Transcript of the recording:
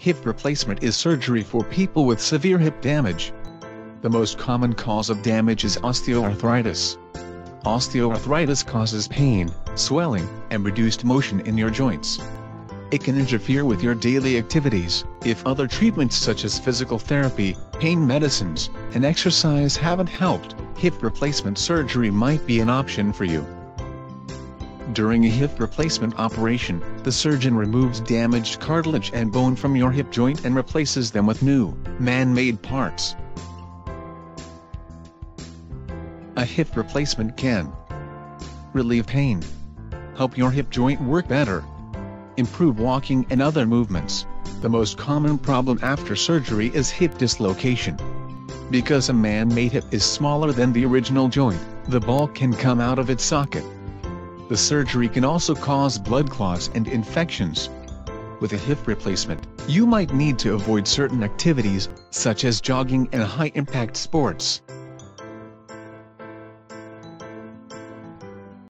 Hip replacement is surgery for people with severe hip damage. The most common cause of damage is osteoarthritis. Osteoarthritis causes pain, swelling, and reduced motion in your joints. It can interfere with your daily activities, if other treatments such as physical therapy, pain medicines, and exercise haven't helped, hip replacement surgery might be an option for you. During a hip replacement operation, the surgeon removes damaged cartilage and bone from your hip joint and replaces them with new, man-made parts. A hip replacement can relieve pain, help your hip joint work better, improve walking and other movements. The most common problem after surgery is hip dislocation. Because a man-made hip is smaller than the original joint, the ball can come out of its socket. The surgery can also cause blood clots and infections. With a hip replacement, you might need to avoid certain activities, such as jogging and high-impact sports.